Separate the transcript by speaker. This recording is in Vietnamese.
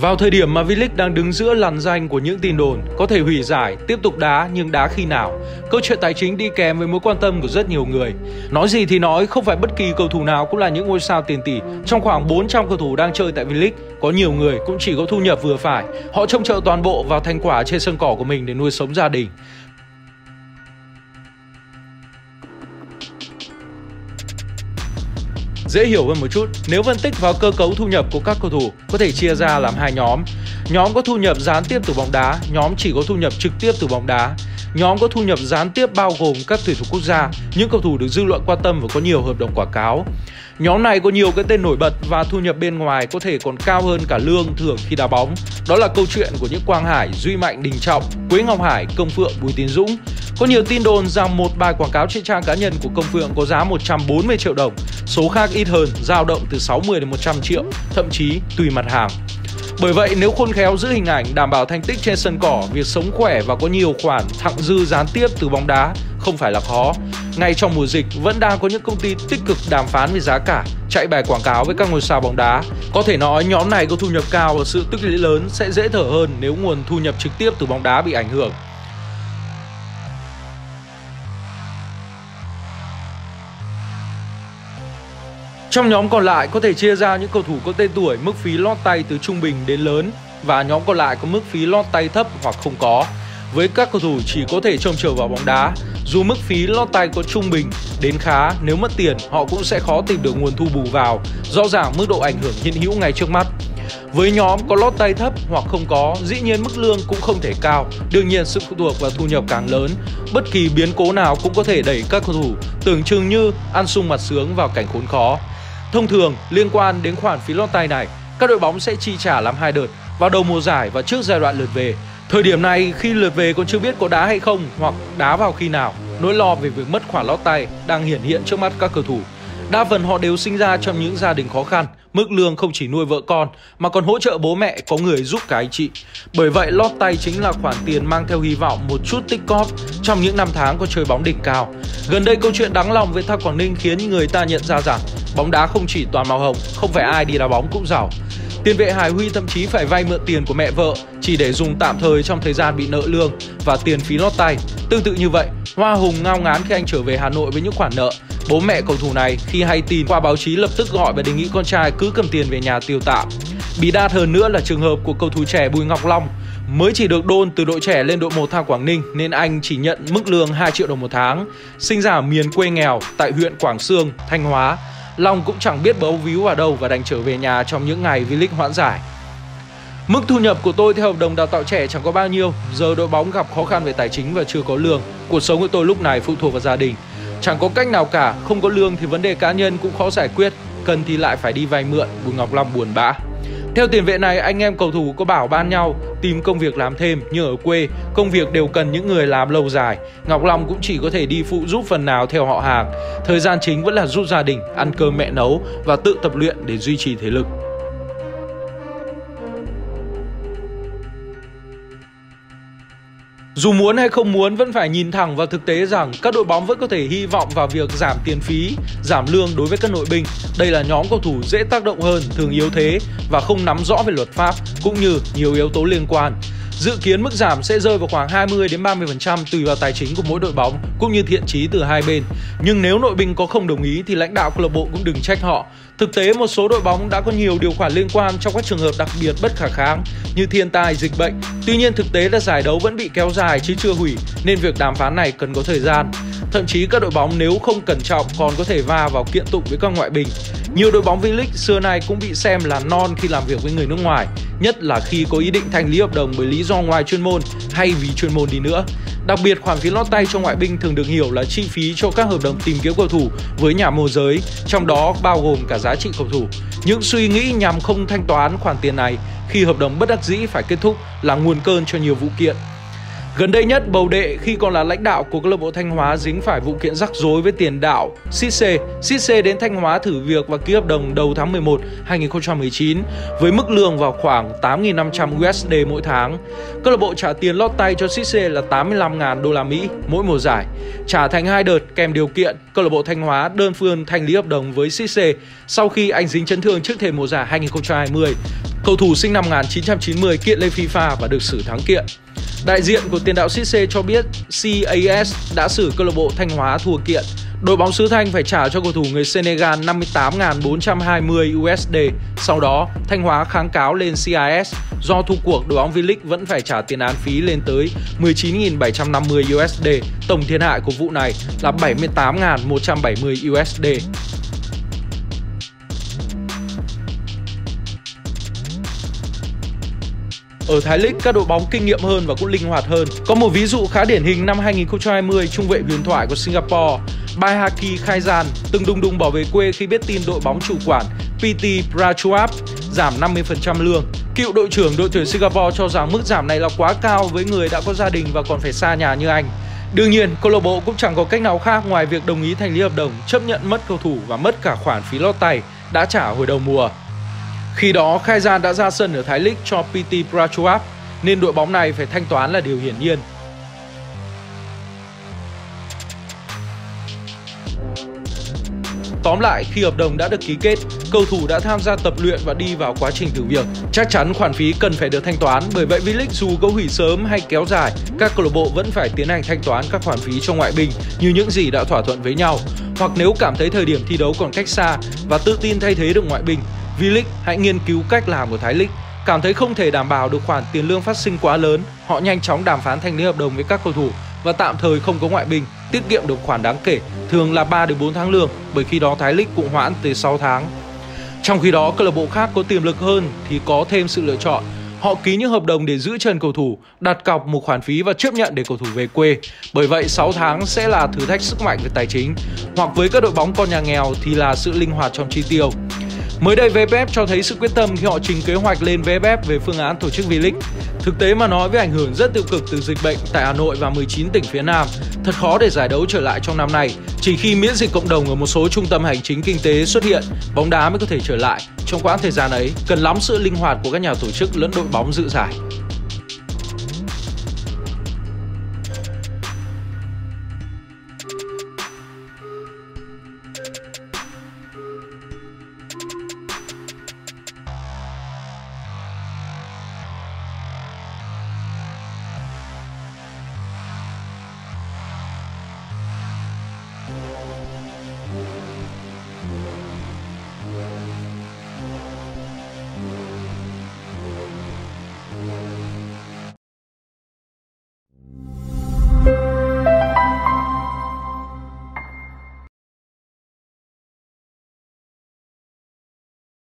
Speaker 1: Vào thời điểm mà V-League đang đứng giữa làn danh của những tin đồn có thể hủy giải, tiếp tục đá nhưng đá khi nào? Câu chuyện tài chính đi kèm với mối quan tâm của rất nhiều người. Nói gì thì nói, không phải bất kỳ cầu thủ nào cũng là những ngôi sao tiền tỷ. Trong khoảng 400 cầu thủ đang chơi tại V-League, có nhiều người cũng chỉ có thu nhập vừa phải. Họ trông chờ toàn bộ vào thành quả trên sân cỏ của mình để nuôi sống gia đình. Dễ hiểu hơn một chút, nếu phân tích vào cơ cấu thu nhập của các cầu thủ có thể chia ra làm hai nhóm. Nhóm có thu nhập gián tiếp từ bóng đá, nhóm chỉ có thu nhập trực tiếp từ bóng đá. Nhóm có thu nhập gián tiếp bao gồm các tuyển thủ quốc gia, những cầu thủ được dư luận quan tâm và có nhiều hợp đồng quảng cáo. Nhóm này có nhiều cái tên nổi bật và thu nhập bên ngoài có thể còn cao hơn cả lương thưởng khi đá bóng. Đó là câu chuyện của những Quang Hải, Duy Mạnh, Đình Trọng, Quế Ngọc Hải, Công Phượng, Bùi Tiến Dũng. Có nhiều tin đồn rằng một bài quảng cáo trên trang cá nhân của Công Phượng có giá 140 triệu đồng, số khác ít hơn, dao động từ 60 đến 100 triệu, thậm chí tùy mặt hàng. Bởi vậy nếu khôn khéo giữ hình ảnh đảm bảo thành tích trên sân cỏ, việc sống khỏe và có nhiều khoản thặng dư gián tiếp từ bóng đá không phải là khó. Ngay trong mùa dịch vẫn đang có những công ty tích cực đàm phán về giá cả, chạy bài quảng cáo với các ngôi sao bóng đá. Có thể nói nhóm này có thu nhập cao và sự tích lũy lớn sẽ dễ thở hơn nếu nguồn thu nhập trực tiếp từ bóng đá bị ảnh hưởng. Trong nhóm còn lại có thể chia ra những cầu thủ có tên tuổi mức phí lót tay từ trung bình đến lớn và nhóm còn lại có mức phí lót tay thấp hoặc không có. Với các cầu thủ chỉ có thể trông chờ vào bóng đá, dù mức phí lót tay có trung bình đến khá, nếu mất tiền họ cũng sẽ khó tìm được nguồn thu bù vào, rõ ràng mức độ ảnh hưởng hiện hữu ngay trước mắt. Với nhóm có lót tay thấp hoặc không có, dĩ nhiên mức lương cũng không thể cao. Đương nhiên sự phụ thuộc vào thu nhập càng lớn, bất kỳ biến cố nào cũng có thể đẩy các cầu thủ tưởng chừng như ăn sung mặt sướng vào cảnh khốn khó. Thông thường, liên quan đến khoản phí lót tay này, các đội bóng sẽ chi trả làm hai đợt vào đầu mùa giải và trước giai đoạn lượt về. Thời điểm này khi lượt về còn chưa biết có đá hay không hoặc đá vào khi nào, nỗi lo về việc mất khoản lót tay đang hiển hiện trước mắt các cầu thủ. Đa phần họ đều sinh ra trong những gia đình khó khăn, mức lương không chỉ nuôi vợ con mà còn hỗ trợ bố mẹ có người giúp cái chị. Bởi vậy lót tay chính là khoản tiền mang theo hy vọng một chút tích cóp trong những năm tháng có chơi bóng đỉnh cao. Gần đây câu chuyện đáng lòng với Thao Quảng Ninh khiến người ta nhận ra rằng bóng đá không chỉ toàn màu hồng, không phải ai đi đá bóng cũng giàu. Tiền vệ Hải Huy thậm chí phải vay mượn tiền của mẹ vợ chỉ để dùng tạm thời trong thời gian bị nợ lương và tiền phí lót tay. Tương tự như vậy, Hoa Hùng ngao ngán khi anh trở về Hà Nội với những khoản nợ. Bố mẹ cầu thủ này khi hay tin qua báo chí lập tức gọi và đề nghị con trai cứ cầm tiền về nhà tiêu tạm. Bí đát hơn nữa là trường hợp của cầu thủ trẻ Bùi Ngọc Long mới chỉ được đôn từ đội trẻ lên đội 1 Thao Quảng Ninh nên anh chỉ nhận mức lương 2 triệu đồng một tháng. Sinh ra ở miền quê nghèo tại huyện Quảng Sương, Thanh Hóa, Long cũng chẳng biết bấu víu ở đâu và đành trở về nhà trong những ngày V-League hoãn giải. Mức thu nhập của tôi theo hợp đồng đào tạo trẻ chẳng có bao nhiêu, giờ đội bóng gặp khó khăn về tài chính và chưa có lương. Cuộc sống của tôi lúc này phụ thuộc vào gia đình. Chẳng có cách nào cả, không có lương thì vấn đề cá nhân cũng khó giải quyết, cần thì lại phải đi vay mượn, Bùi Ngọc Long buồn bã. Theo tiền vệ này, anh em cầu thủ có bảo ban nhau tìm công việc làm thêm như ở quê, công việc đều cần những người làm lâu dài. Ngọc Long cũng chỉ có thể đi phụ giúp phần nào theo họ hàng. Thời gian chính vẫn là giúp gia đình, ăn cơm mẹ nấu và tự tập luyện để duy trì thể lực. Dù muốn hay không muốn vẫn phải nhìn thẳng vào thực tế rằng các đội bóng vẫn có thể hy vọng vào việc giảm tiền phí, giảm lương đối với các nội binh. Đây là nhóm cầu thủ dễ tác động hơn, thường yếu thế và không nắm rõ về luật pháp cũng như nhiều yếu tố liên quan. Dự kiến mức giảm sẽ rơi vào khoảng 20 đến 30% tùy vào tài chính của mỗi đội bóng cũng như thiện chí từ hai bên. Nhưng nếu nội binh có không đồng ý thì lãnh đạo câu lạc bộ cũng đừng trách họ. Thực tế một số đội bóng đã có nhiều điều khoản liên quan trong các trường hợp đặc biệt bất khả kháng như thiên tai, dịch bệnh. Tuy nhiên thực tế là giải đấu vẫn bị kéo dài chứ chưa hủy nên việc đàm phán này cần có thời gian. Thậm chí các đội bóng nếu không cẩn trọng còn có thể va vào kiện tụng với các ngoại bình. Nhiều đội bóng V-League xưa nay cũng bị xem là non khi làm việc với người nước ngoài, nhất là khi có ý định thanh lý hợp đồng bởi lý do ngoài chuyên môn hay vì chuyên môn đi nữa. Đặc biệt khoản phí lót tay cho ngoại binh thường được hiểu là chi phí cho các hợp đồng tìm kiếm cầu thủ với nhà môi giới, trong đó bao gồm cả giá trị cầu thủ. Những suy nghĩ nhằm không thanh toán khoản tiền này khi hợp đồng bất đắc dĩ phải kết thúc là nguồn cơn cho nhiều vụ kiện. Gần đây nhất, Bầu Đệ khi còn là lãnh đạo của câu lạc bộ Thanh Hóa dính phải vụ kiện rắc rối với tiền đạo Cisse. Cisse đến Thanh Hóa thử việc và ký hợp đồng đầu tháng 11 2019 với mức lương vào khoảng 8.500 USD mỗi tháng. Câu lạc bộ trả tiền lót tay cho Cisse là 85.000 đô la Mỹ mỗi mùa giải. Trả thành hai đợt kèm điều kiện câu lạc bộ Thanh Hóa đơn phương thanh lý hợp đồng với Cisse sau khi anh dính chấn thương trước thềm mùa giải 2020 Cầu thủ sinh năm 1990 kiện lên FIFA và được xử thắng kiện. Đại diện của tiền đạo Cisse cho biết CAS đã xử câu lạc bộ Thanh Hóa thua kiện. Đội bóng xứ Thanh phải trả cho cầu thủ người Senegal 58.420 USD. Sau đó, Thanh Hóa kháng cáo lên CIS. Do thua cuộc, đội bóng V-League vẫn phải trả tiền án phí lên tới 19.750 USD. Tổng thiệt hại của vụ này là 78.170 USD. Ở Thái League, các đội bóng kinh nghiệm hơn và cũng linh hoạt hơn. Có một ví dụ khá điển hình năm 2020, trung vệ huyền thoại của Singapore, Bayhaki Khai Gian, từng đùng đùng bỏ về quê khi biết tin đội bóng chủ quản PT Prachuap giảm 50% lương. Cựu đội trưởng đội tuyển Singapore cho rằng mức giảm này là quá cao với người đã có gia đình và còn phải xa nhà như anh. Đương nhiên, câu lạc bộ cũng chẳng có cách nào khác ngoài việc đồng ý thành lý hợp đồng, chấp nhận mất cầu thủ và mất cả khoản phí lót tay đã trả hồi đầu mùa. Khi đó, Khai Gian đã ra sân ở Thái League cho PT Prachuap nên đội bóng này phải thanh toán là điều hiển nhiên. Tóm lại, khi hợp đồng đã được ký kết, cầu thủ đã tham gia tập luyện và đi vào quá trình thử việc. Chắc chắn khoản phí cần phải được thanh toán, bởi vậy V-League dù có hủy sớm hay kéo dài, các câu lạc bộ vẫn phải tiến hành thanh toán các khoản phí cho ngoại binh như những gì đã thỏa thuận với nhau. Hoặc nếu cảm thấy thời điểm thi đấu còn cách xa và tự tin thay thế được ngoại binh, V-League hãy nghiên cứu cách làm của Thái League. Cảm thấy không thể đảm bảo được khoản tiền lương phát sinh quá lớn, họ nhanh chóng đàm phán thanh lý hợp đồng với các cầu thủ và tạm thời không có ngoại binh, tiết kiệm được khoản đáng kể, thường là 3 đến 4 tháng lương, bởi khi đó Thái League cũng hoãn tới 6 tháng. Trong khi đó, câu lạc bộ khác có tiềm lực hơn thì có thêm sự lựa chọn. Họ ký những hợp đồng để giữ chân cầu thủ, đặt cọc một khoản phí và chấp nhận để cầu thủ về quê. Bởi vậy 6 tháng sẽ là thử thách sức mạnh về tài chính. Hoặc với các đội bóng con nhà nghèo thì là sự linh hoạt trong chi tiêu. Mới đây VFF cho thấy sự quyết tâm khi họ trình kế hoạch lên VFF về phương án tổ chức V-League. Thực tế mà nói với ảnh hưởng rất tiêu cực từ dịch bệnh tại Hà Nội và 19 tỉnh phía Nam, thật khó để giải đấu trở lại trong năm nay. Chỉ khi miễn dịch cộng đồng ở một số trung tâm hành chính kinh tế xuất hiện, bóng đá mới có thể trở lại. Trong quãng thời gian ấy, cần lắm sự linh hoạt của các nhà tổ chức lẫn đội bóng dự giải.